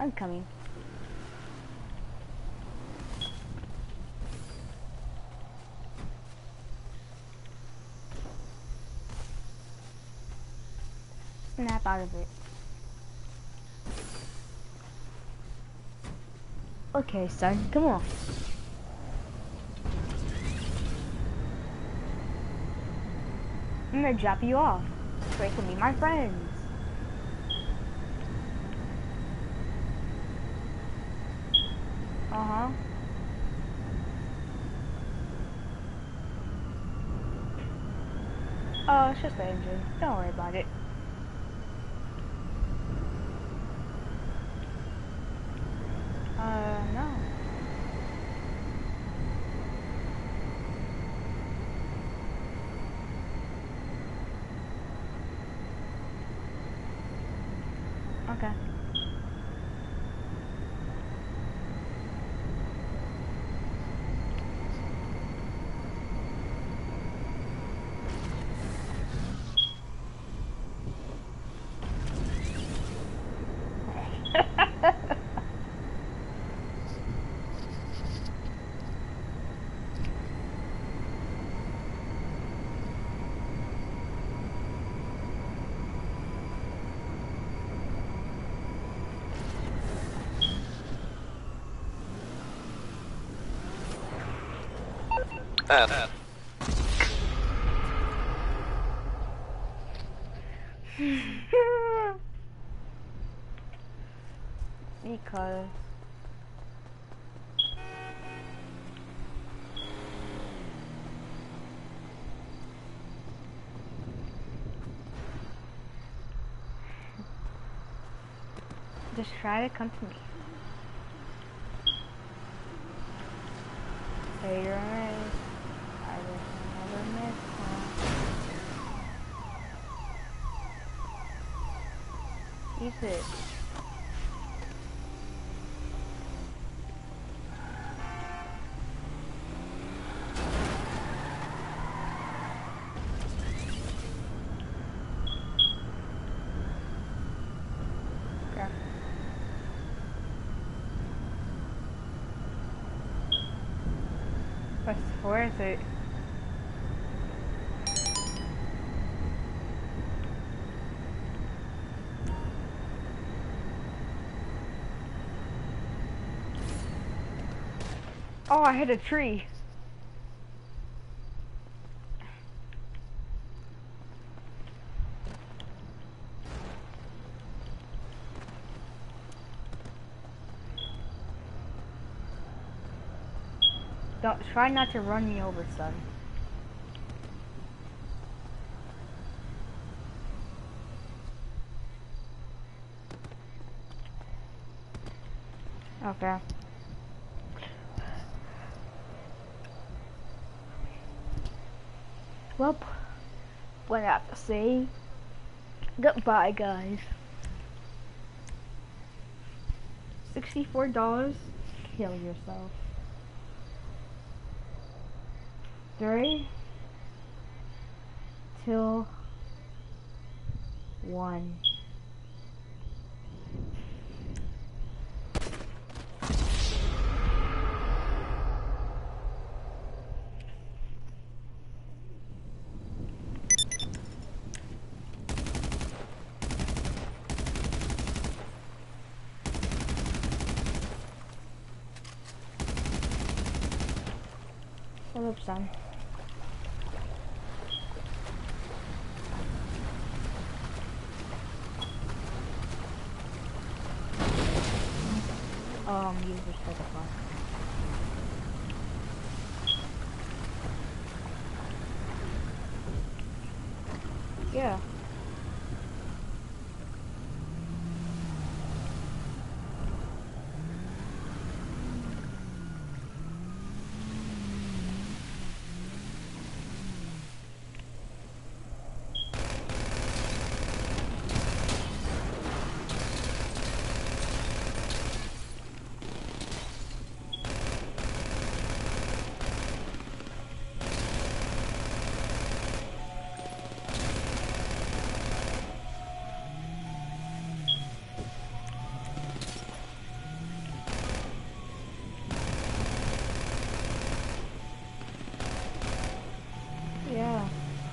I'm coming. Snap out of it. Okay, son, come on. I'm gonna drop you off. So you can be my friends. Uh-huh. Oh, it's just the engine. Don't worry about it. Uh, no. Okay. F. because just try to come to me. Say your name. I will never miss one. Eat it. What's worth it? Oh, I hit a tree. Don't try not to run me over, son. Okay. Well, I have to say, goodbye, guys. Sixty-four dollars. Kill yourself. Three, two, one.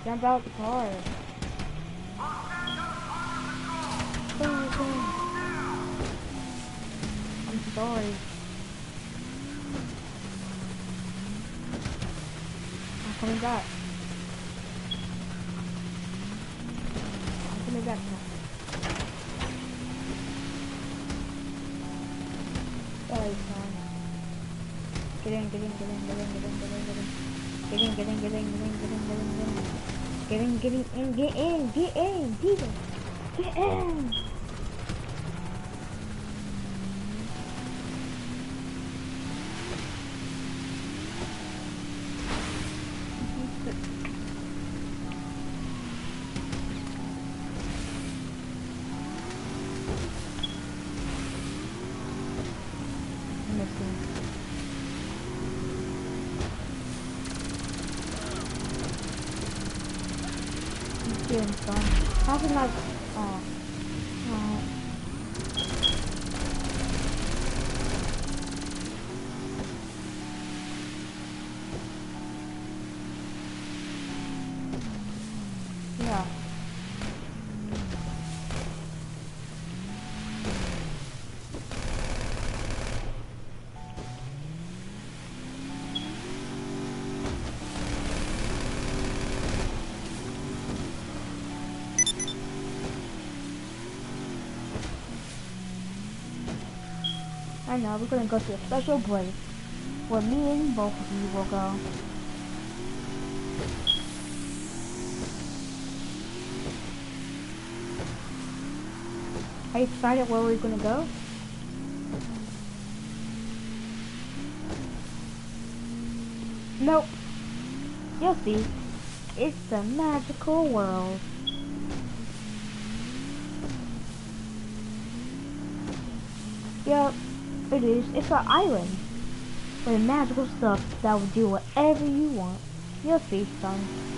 Jump out the car. I'm sorry. I'm coming back. I'm coming back now. Sorry, son. Get in, get in, get in, get in, get in, get in, get in. Get in, get in, get in, get in, get in, get in, get in. Get in, get in, in, get in, get in. Get in. I know, we're gonna go to a special place where me and both of you will go. Are you excited where we're gonna go? Nope. You'll see. It's a magical world. It's an island with magical stuff that will do whatever you want. You'll see, son.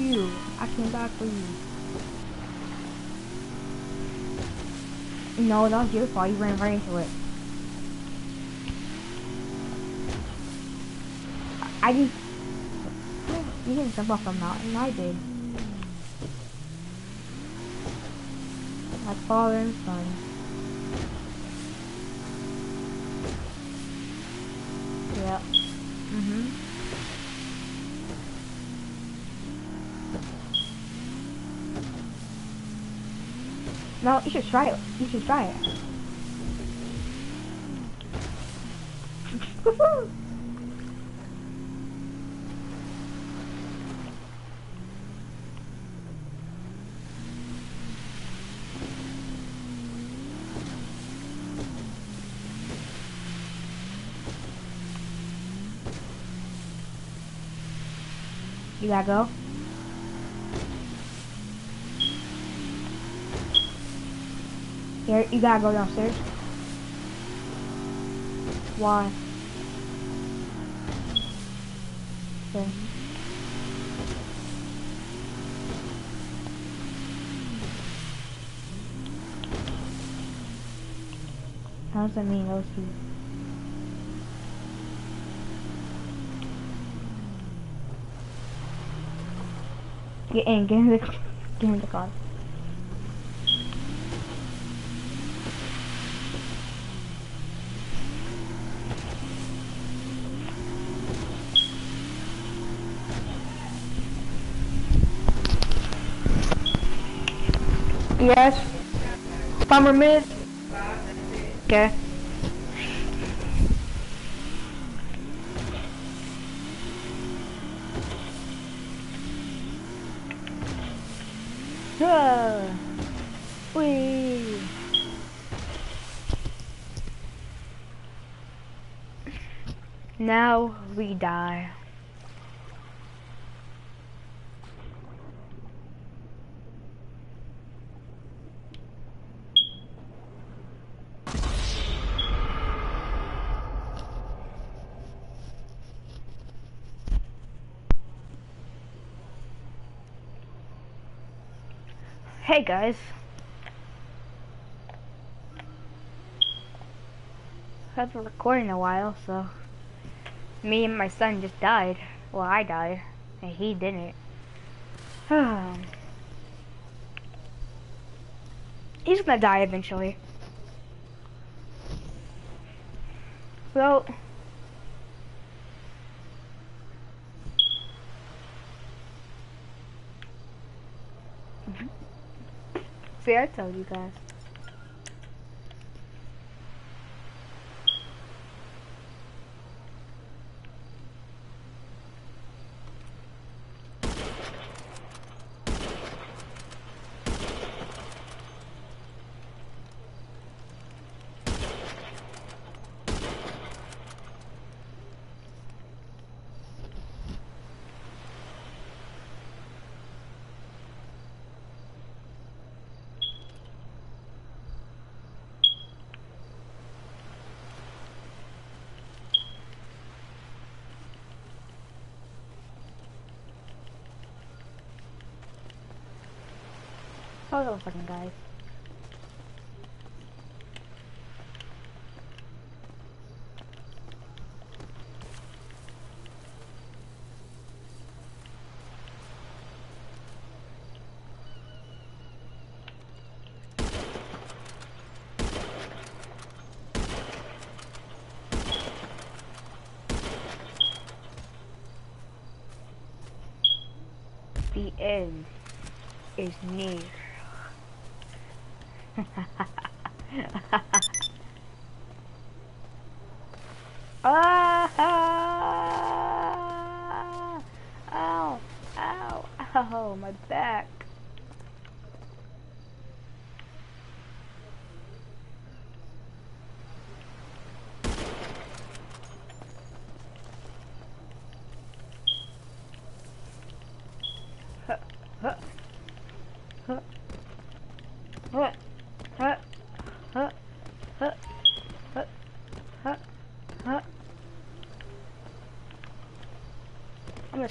You. I came back for you. No, that was your fault. You ran right into it. I didn't. You didn't jump off the mountain. I did. Like father and son. No, you should try it. You should try it. You gotta go. Here, you gotta go downstairs. Why? Okay. How does that mean those two? Get in, get in the, get in the car. Yes. Farmer mid. Okay. Ah. Whee. Now we die. Hey guys. I haven't recorded in a while, so me and my son just died. Well, I died, and he didn't. He's gonna die eventually. Well, I told you guys. fucking. The end is near.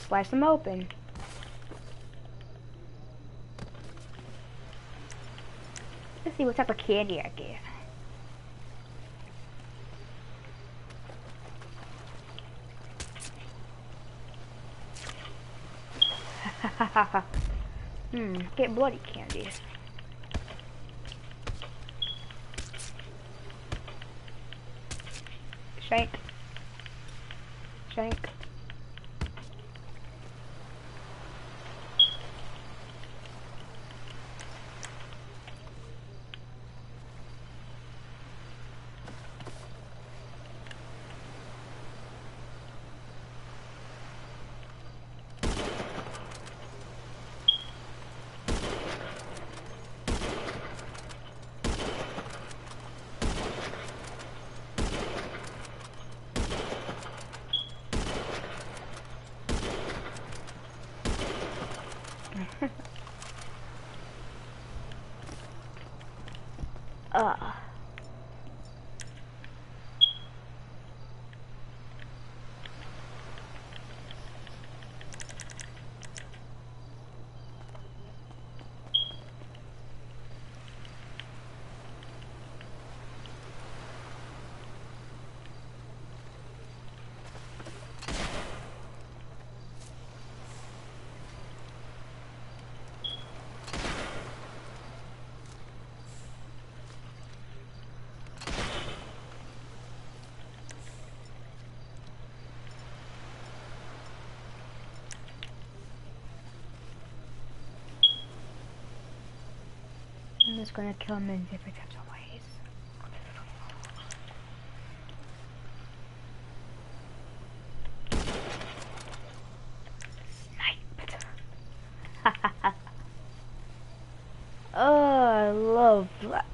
Slice them open. Let's see what type of candy I get. hmm, get bloody candy. Shank. Shank. Just gonna kill him in different types of ways. Sniped. oh, I love that.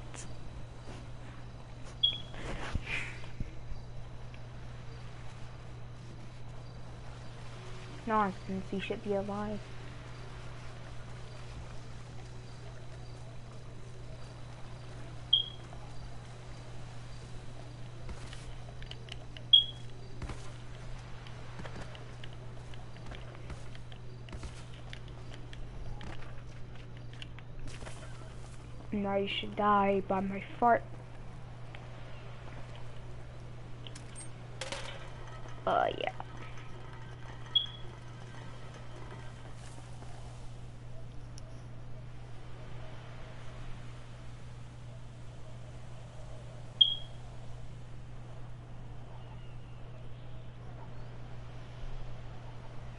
Nonsense, he should be alive. Now you should die by my fart. Uh, yeah.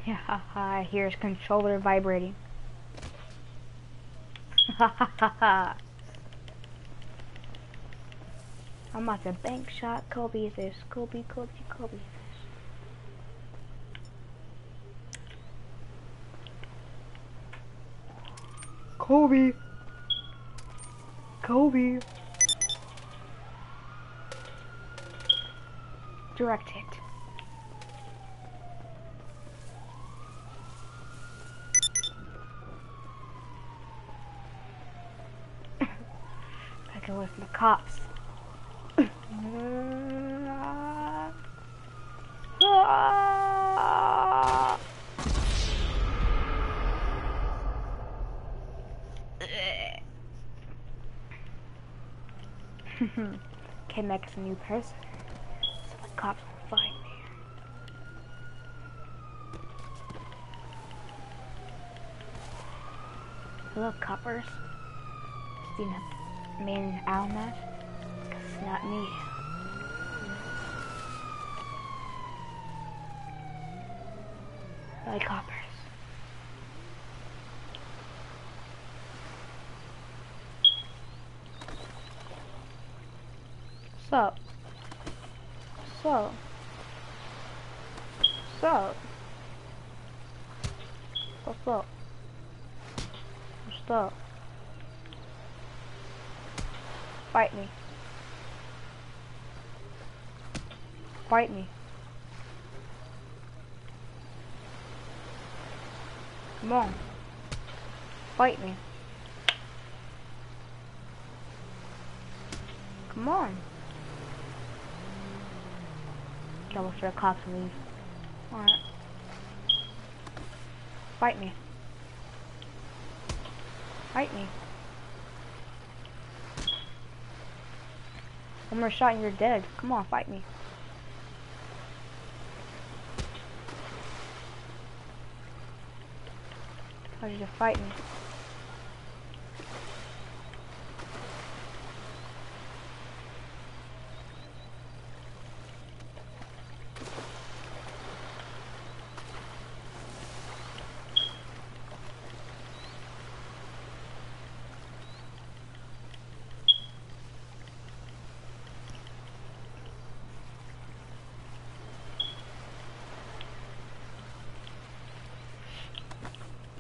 Yeah, haha, I hear his controller vibrating. Ha ha ha ha. I'm about to bank shot Kobe this. Kobe, Kobe, Kobe this. Kobe. Kobe. Direct hit. I go with the cops. K-Mac is a new person, so the cops will find me. Hello, coppers. Seen a man in owl mask? 'Cause it's not me. Like coppers. So. So. So. What's up? What's up? Fight me. Fight me. Come on. Fight me. Come on. For the cops leave. Alright. Fight me. Fight me. One more shot and you're dead. Come on, fight me. How did you fight me?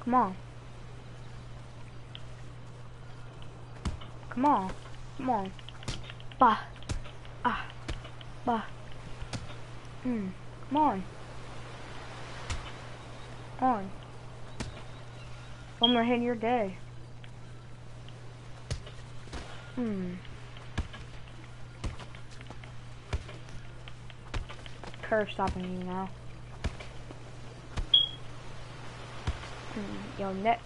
Come on. Come on. Come on. Bah. Ah. Bah. Hmm. Come on. On. One more hit and you're dead. Hmm. Curve stopping you now. Hmm, your neck.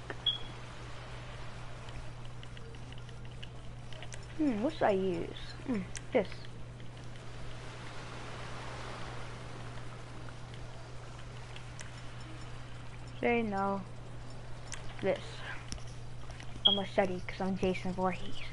Hmm, what should I use? Hmm, this. Say no. This. I'm a machete, because I'm Jason Voorhees.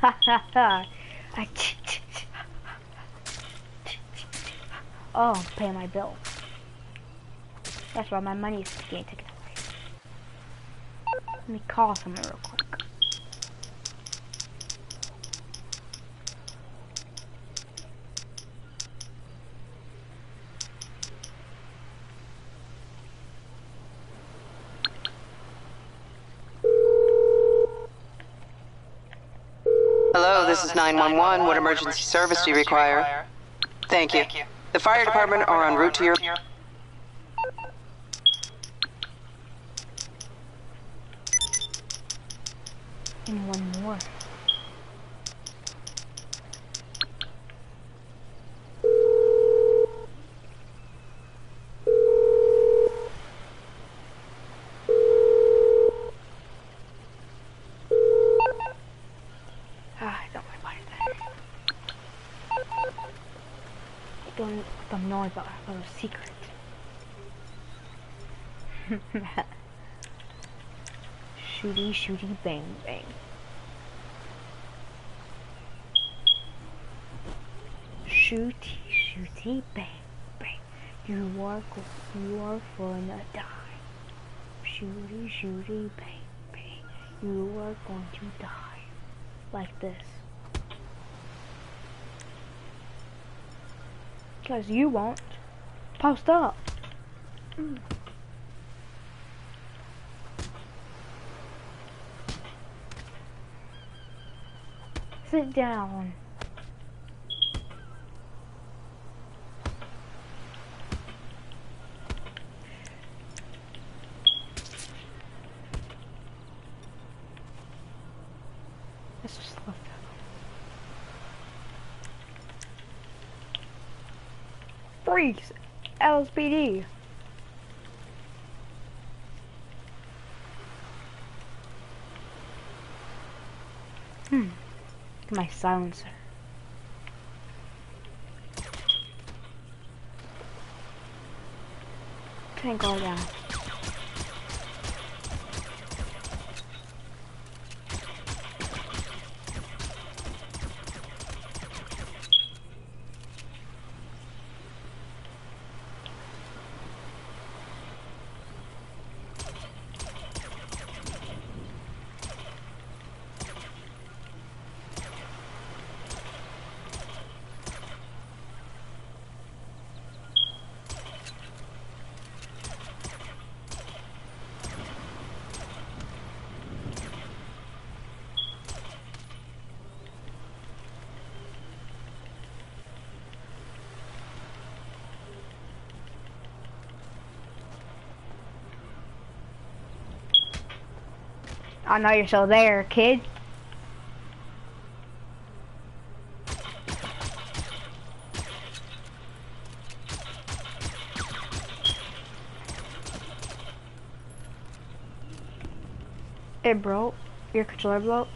oh, pay my bill. That's why my money is getting taken away. Let me call someone real quick. Hello, this is 911. What emergency service do you require? Thank you. The fire department are en route to your... And one more. Ah, don't worry about it. Don't let them know about our little secret. shooty, shooty, bang, bang. Shooty, shooty, bang, bang. You are you are gonna die. Shooty, shooty, bang, bang. You are going to die. Like this. Cause you won't. Post up. Mm. Sit down. Let's just that. Freaks! LSPD! Hmm. My silencer. Can't go down. I know you're still there, kid. It broke. Your controller broke.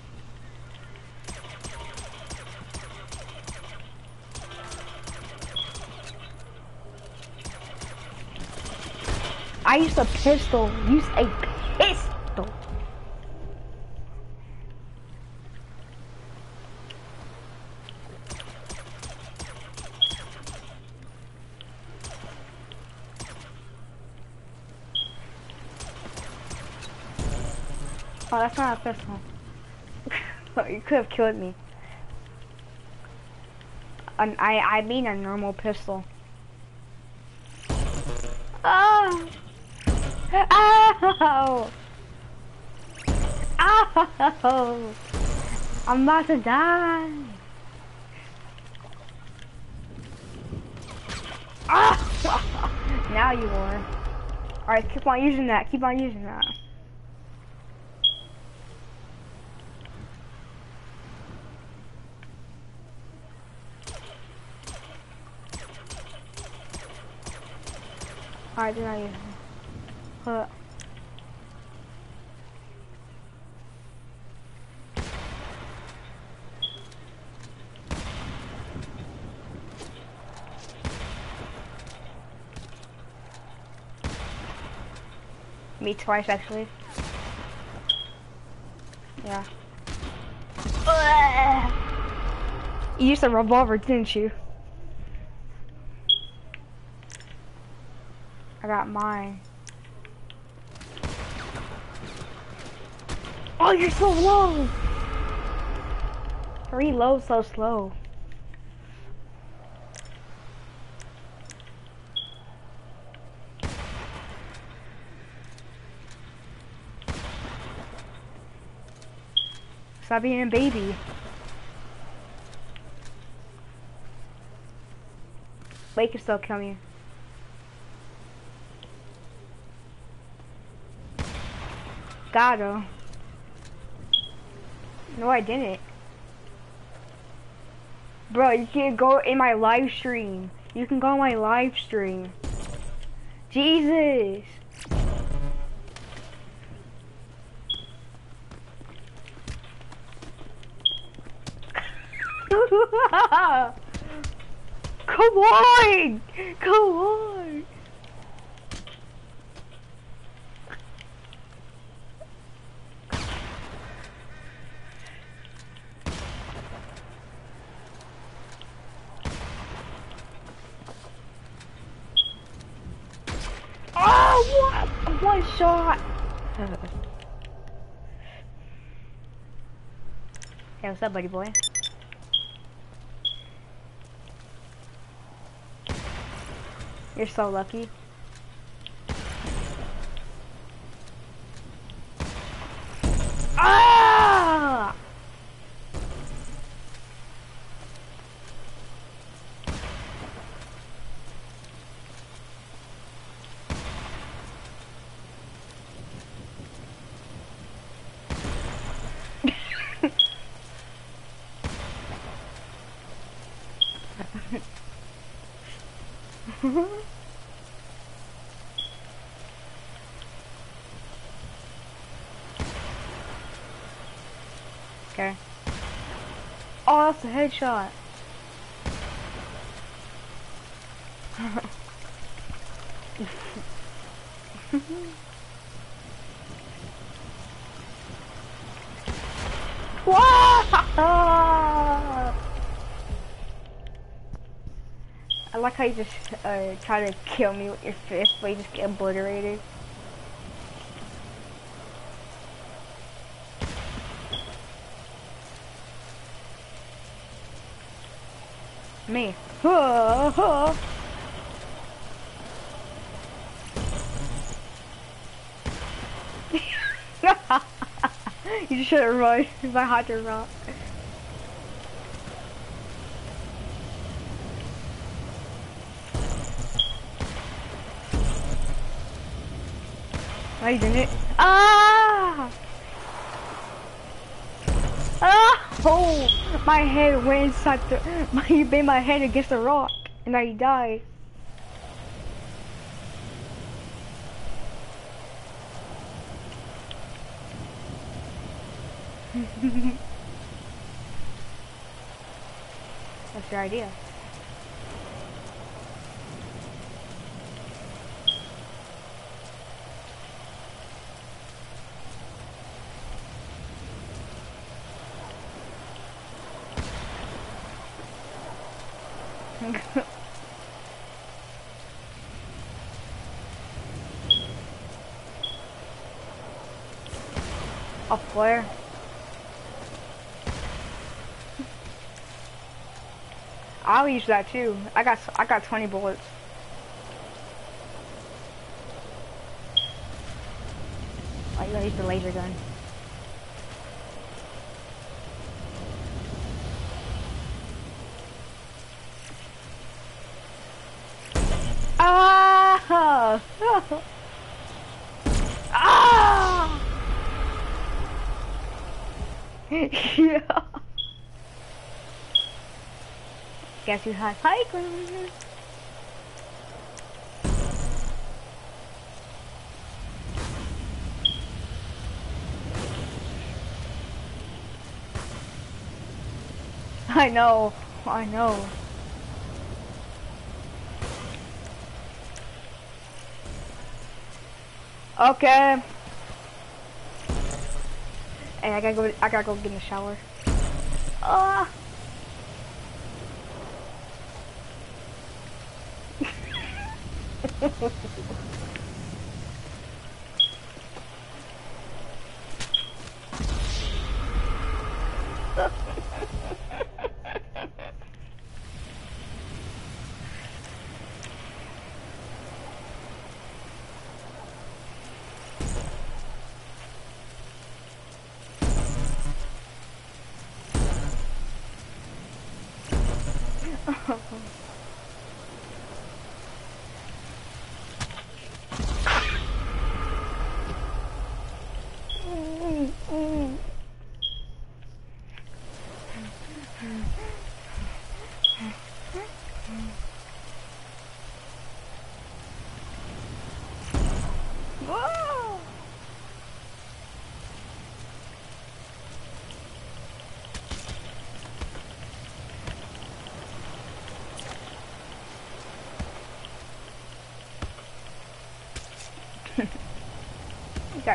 I used a pistol. Use a pistol. Oh, that's not a pistol. you could have killed me. An, I, I mean a normal pistol. Oh! Ow! Ow! I'm about to die. Now you are. Alright, keep on using that. Keep on using that. Alright, then I use. Hold. Me twice, actually. Yeah. You used a revolver, didn't you? I got mine. Oh, you're so low! Reload so slow. Stop being a baby. Wake yourself, still kill Got. No, I didn't. Bro, you can't go in my live stream. You can go on my live stream. Jesus. Come on! Come on! Oh, what? One shot! hey, what's up, buddy boy? You're so lucky. Ah! Okay. Oh, that's a headshot. I like how you just uh, try to kill me with your fist, but you just get obliterated. Me. you should have run if I had to run. Oh, didn't. Ah! Ah! Oh! My head went inside the. My, my head against the rock, and I died. That's your idea? Flare. I'll use that too. I got I got 20 bullets. I gotta use the laser gun. Ah! yeah. Guess who has high ground? I know, I know. Okay. Hey, I gotta go. I gotta go get in the shower. Ah. Uh.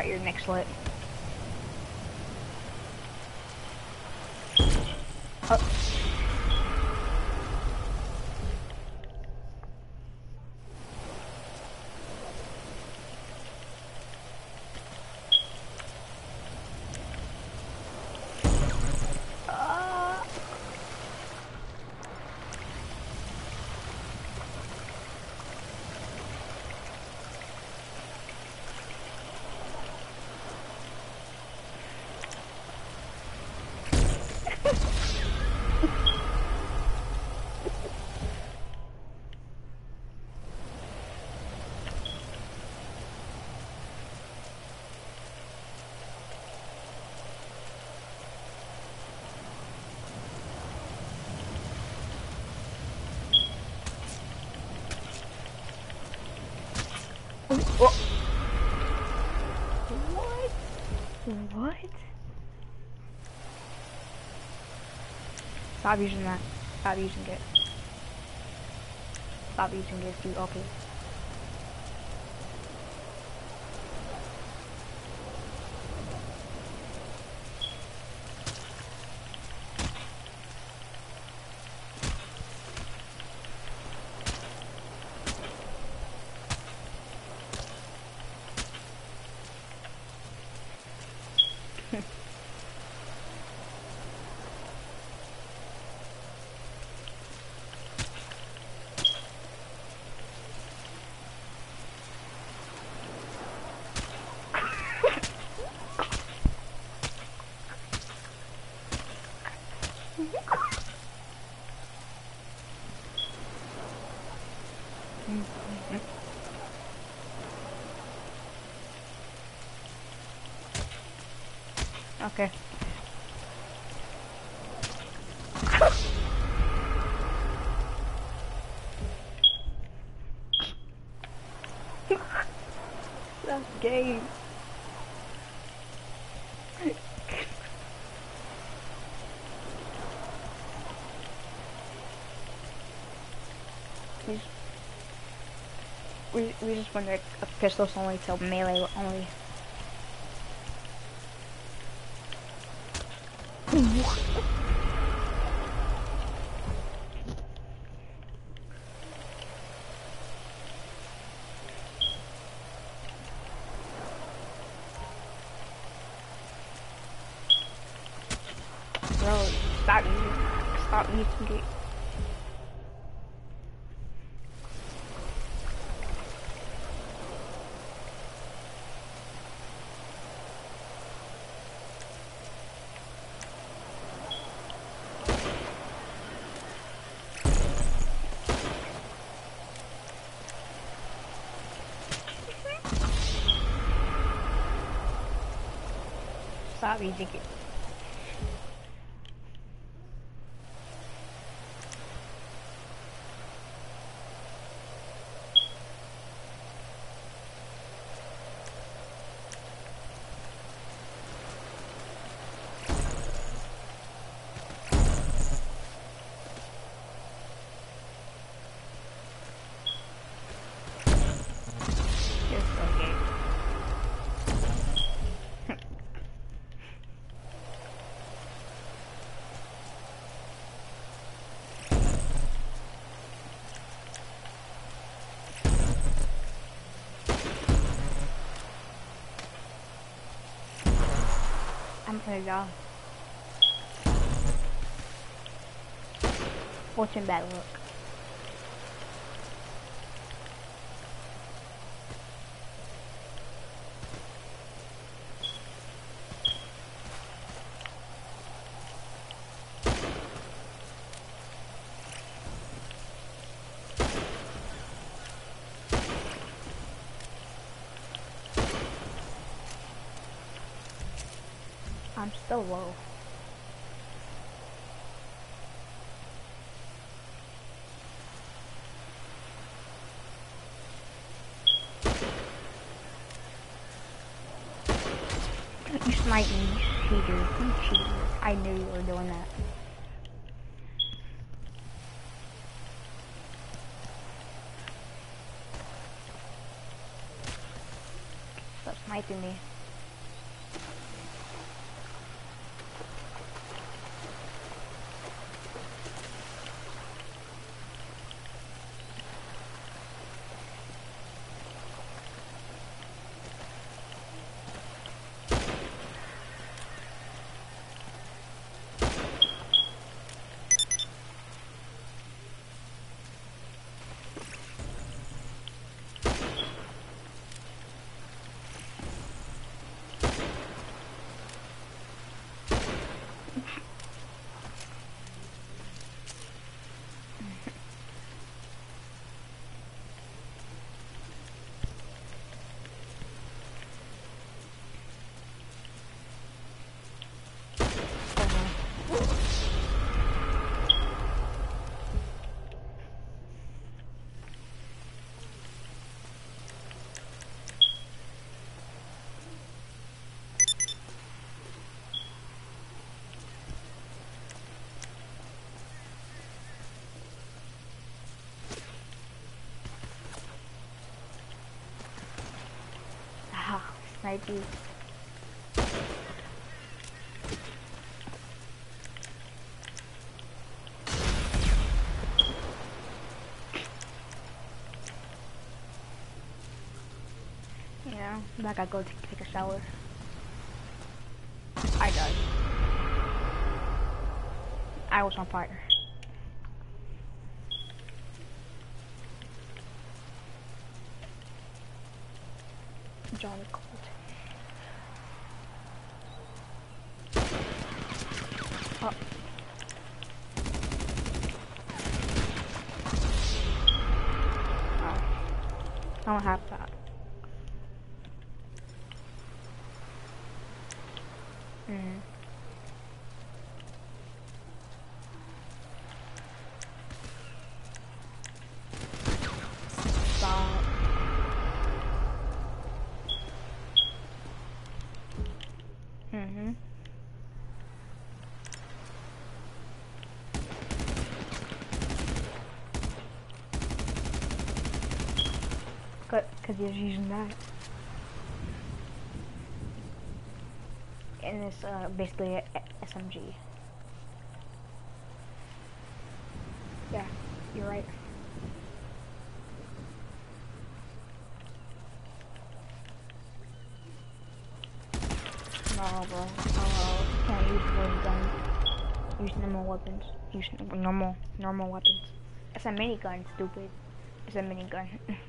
You got your next lit. What? What? Stop using that. Stop using it. Stop using it, dude. Okay. Gay. We just, we, just wonder if pistols only till melee only. Bro, stop using, stop using it. Using it. You're so gay. There. Fortune bad luck. Still low. You smite me, cheater. You cheater. I knew you were doing that. Stop smiting me. Snipe. Yeah, I gotta go take a shower. I died. I was on fire. Johnny Colt. Oh. Oh. I don't have that. Mm. Stop. Mm-hmm. Because using that. And it's uh, basically a SMG. Yeah, you're right. No, bro. Oh, can't use those. Use normal weapons. Use normal, normal weapons. It's a minigun, stupid. It's a minigun.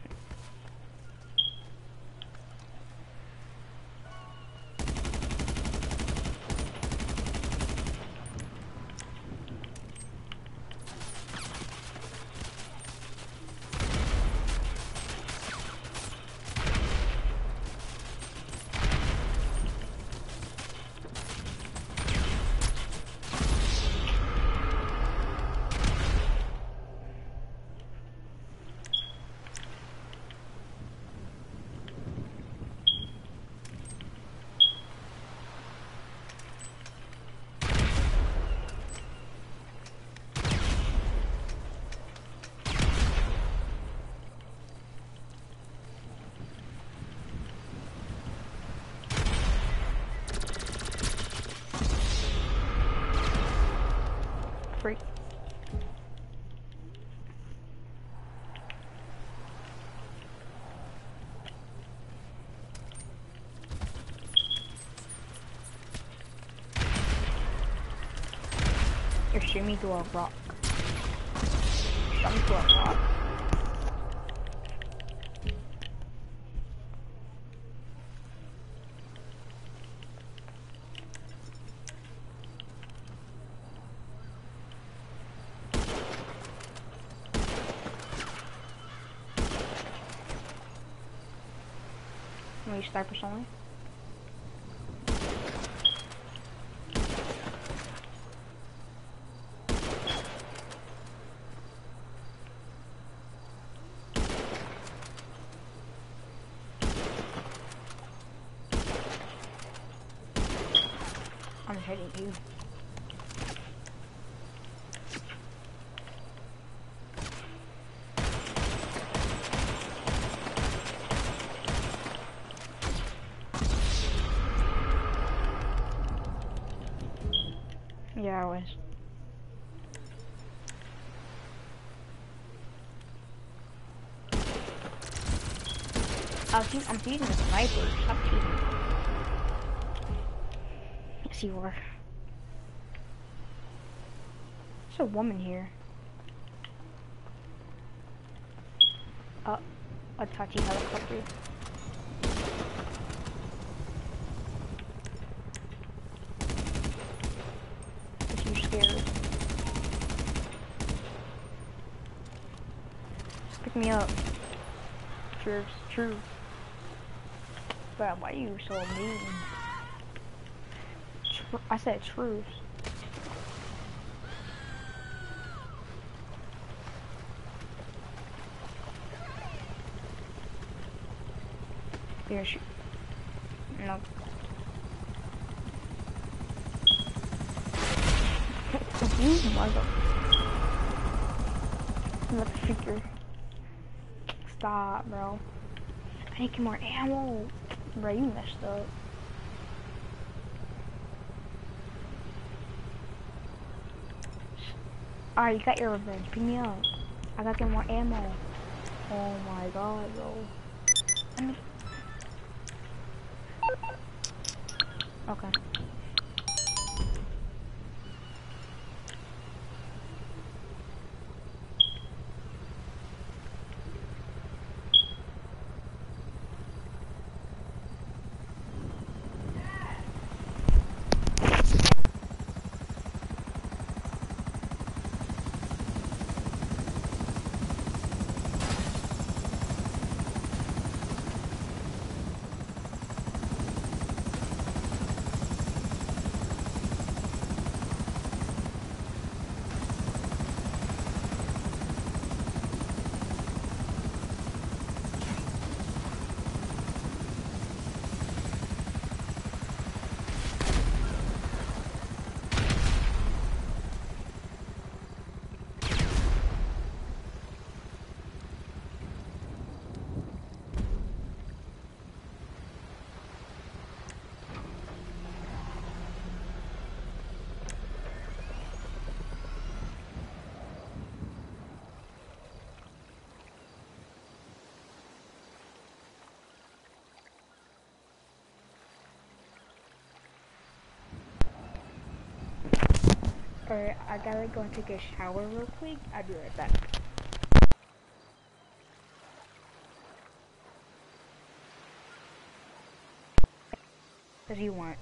shoot me through a rock. Me through a rock. Will you sniper only? I'm hitting you. Yeah, I was. I'm using a sniper. Stop cheating. Yes, you are. There's a woman here. Uh, a touchy helicopter. You're scared. Pick me up. True, true. But why are you so mean? Tr I said truth. Here, shoot. No. you mother. The figure. Stop, bro. I need more ammo. Bro, you messed up. Alright, you got your revenge. Pick me up. I got get more ammo. Oh my god, bro. Let me... Okay. I gotta go and take a shower real quick. I'll be right back. What do you want.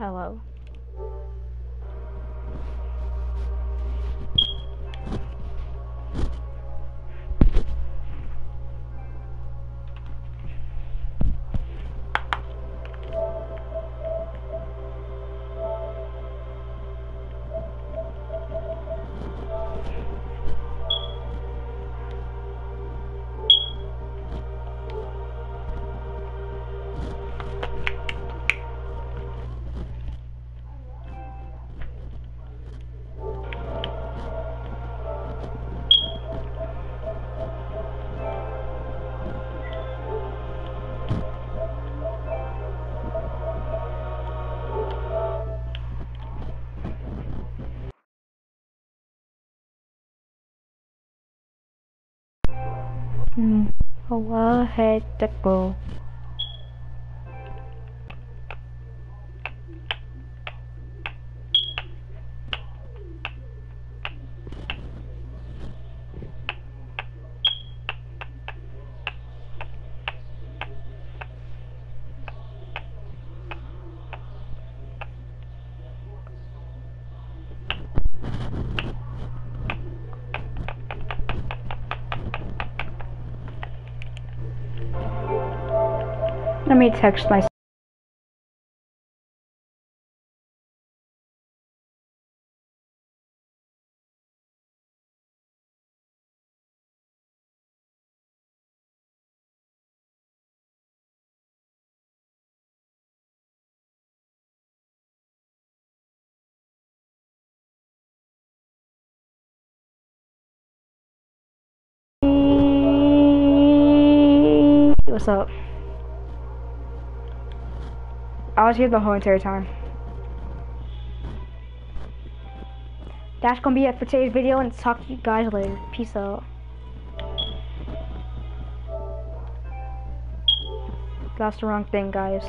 Hello. Hmm. Oh, head to go. Me text What's up? I was here the whole entire time. That's gonna be it for today's video and talk to you guys later. Peace out. That's the wrong thing, guys.